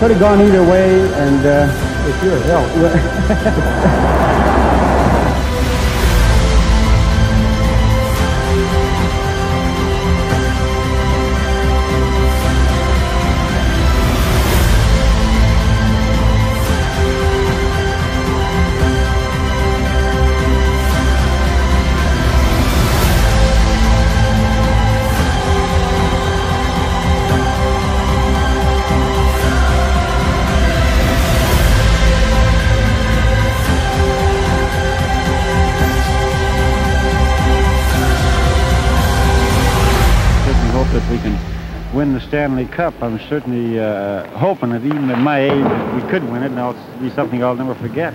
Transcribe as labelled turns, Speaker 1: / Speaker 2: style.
Speaker 1: could have gone either way, and uh,
Speaker 2: It's your help.
Speaker 1: we can win the Stanley Cup. I'm certainly uh, hoping that even at my age, we could win it, and it'll be something I'll never forget.